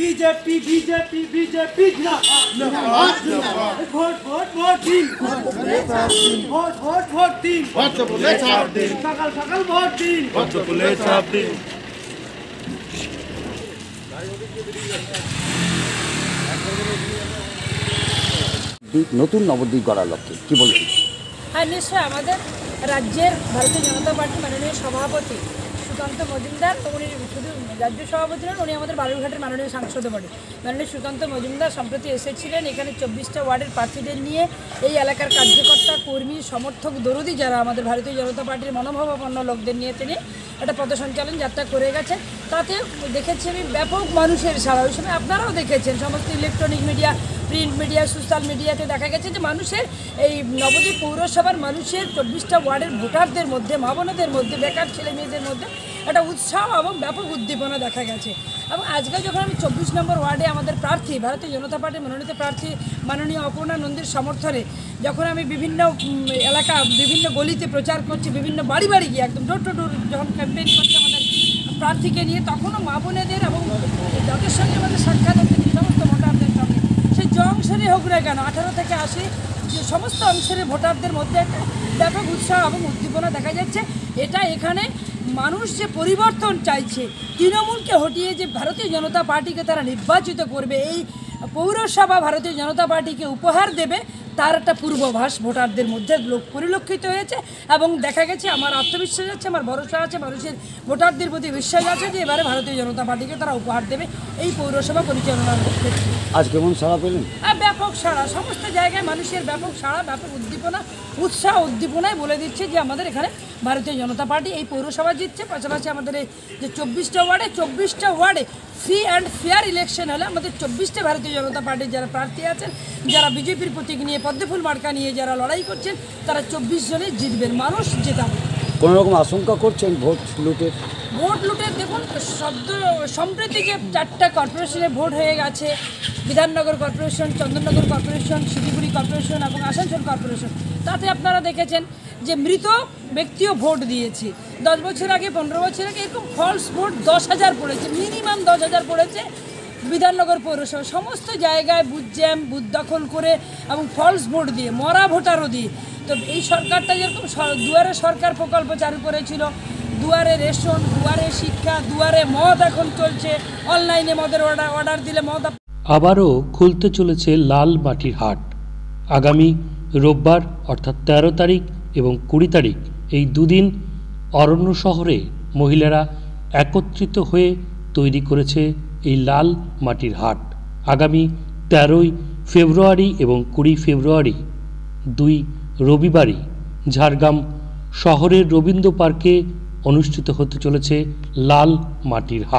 BJP BJP BJP ভোট ভোট ভোট দিন। ভোট ভোট ভোট দিন। সকাল সকাল ভোট দিন। নতুন নবদ্বীপ গড়ার লক্ষ্যে কি বলবেন? হ্যাঁ নিশ্চয়ই আমাদের রাজ্যের ভারতীয় জনতা পার্টি মাননীয় সভাপতি সুকান্ত মজুমদার উনি শুধু রাজ্য সভাপতি নন, উনি আমাদের বালুরঘাটের মাননীয় সাংসদ বটে। মাননীয় সুকান্ত মজুমদার সম্প্রতি এসেছিলেন এখানে চব্বিশটা ওয়ার্ডের প্রার্থীদের নিয়ে। এই এলাকার কার্যকর্তা, কর্মী, সমর্থক, দরদি যারা আমাদের ভারতীয় জনতা পার্টির মনোভাবাপন্ন লোকদের নিয়ে তিনি একটা পথসঞ্চালন যাত্রা করে গেছে তাতে দেখেছি আমি ব্যাপক মানুষের সারা ওই সময় আপনারাও দেখেছেন, সমস্ত electronic media print media social মিডিয়াতে দেখা গেছে যে মানুষের এই নবদ্বীপ পৌরসভার মানুষের চব্বিশটা ওয়ার্ডের ভোটারদের মধ্যে, মা বোনদের মধ্যে, বেকার ছেলে মেয়েদের মধ্যে একটা উৎসাহ এবং ব্যাপক উদ্দীপনা দেখা গেছে। এবং আজকে যখন আমি চব্বিশ নম্বর ওয়ার্ডে আমাদের প্রার্থী, ভারতীয় জনতা পার্টির মনোনীত প্রার্থী মাননীয় অপর্ণা নন্দীর সমর্থনে যখন আমি বিভিন্ন এলাকা, বিভিন্ন গলিতে প্রচার করছি, বিভিন্ন বাড়ি বাড়ি গিয়ে একদম ডোর টু ডোর যখন ক্যাম্পেইন করছি আমাদের প্রার্থীকে নিয়ে, তখনও মা বোনেদের এবং যাদের সঙ্গে আমাদের সাক্ষাৎ হচ্ছে সমস্ত ভোটারদের অংশেরই হোক না কেন, আঠারো থেকে আশি যে সমস্ত অংশের ভোটারদের মধ্যে একটা ব্যাপক উৎসাহ এবং উদ্দীপনা দেখা যাচ্ছে। এটা এখানে মানুষ যে পরিবর্তন চাইছে, তৃণমূলকে হটিয়ে যে ভারতীয় জনতা পার্টিকে তারা নির্বাচিত করবে, এই পৌরসভা ভারতীয় জনতা পার্টিকে উপহার দেবে তার একটা পূর্বাভাস ভোটারদের মধ্যে লোক পরিলক্ষিত হয়েছে এবং দেখা গেছে আমার আত্মবিশ্বাস আছে আমার ভরসা আছে মানুষের ভোটারদের প্রতি বিশ্বাস আছে যে এবারে ভারতীয় জনতা পার্টিকে তারা উপহার দেবে এই পৌরসভা পরিচালনার ক্ষেত্রে আজ কেমন সাড়া পেলেন? আর ব্যাপক সাড়া সমস্ত জায়গায় মানুষের ব্যাপক সাড়া ব্যাপক উদ্দীপনা উৎসাহ উদ্দীপনায় বলে দিচ্ছে যে আমাদের এখানে ভারতীয় জনতা পার্টি এই পৌরসভা জিতছে। পাশাপাশি আমাদের এই যে চব্বিশটা ওয়ার্ডে চব্বিশটা ওয়ার্ডে ফ্রি অ্যান্ড ফেয়ার ইলেকশন হলে আমাদের চব্বিশটা ভারতীয় জনতা পার্টির যারা প্রার্থী আছেন যারা বিজেপির প্রতীক নিয়ে পদ্মফুল মার্কা নিয়ে যারা লড়াই করছেন তারা চব্বিশ জনে জিতবেন। মানুষ জেতাবে। কোনো রকম আশঙ্কা করছেন ভোট লুটের? ভোট লুটের দেখুন শব্দ সম্প্রতি যে চারটা কর্পোরেশনে ভোট হয়ে গেছে Bidhannagar corporation Chandannagar corporation Siliguri corporation এবং আসানসোল কর্পোরেশন তাতে আপনারা দেখেছেন যে মৃত ব্যক্তিও ভোট দিয়েছে। দশ বছর আগে পনেরো বছর আগে এরকম ফলস ভোট দশ হাজার পড়েছে মিনিমাম দশ হাজার পড়েছে। বিধাননগর পৌরসভা, সমস্ত জায়গায় বুথ জ্যাম বুথ দখল করে এবং ফলস ভোট দিয়ে, মরা ভোটারও দিয়ে। তো এই সরকারটা যেরকম দুয়ারে সরকার প্রকল্প চালু করেছিল, দুয়ারে রেশন, দুয়ারে শিক্ষা, দুয়ারে মদ এখন চলছে, অনলাইনে মদের অর্ডার অর্ডার দিলে মদ আবারও খুলতে চলেছে লাল মাটির হাট। আগামী রোববার, অর্থাৎ তেরো তারিখ এবং কুড়ি তারিখ, এই দুদিন অরণ্য শহরে মহিলারা একত্রিত হয়ে তৈরি করেছে লাল মাটির হাট। আগামী তেরোই ফেব্রুয়ারি এবং কুড়ি ফেব্রুয়ারি দুই রবিবারই ঝাড়গ্রাম শহরের রবীন্দ্র পার্কে অনুষ্ঠিত হতে চলেছে লাল মাটির হাট।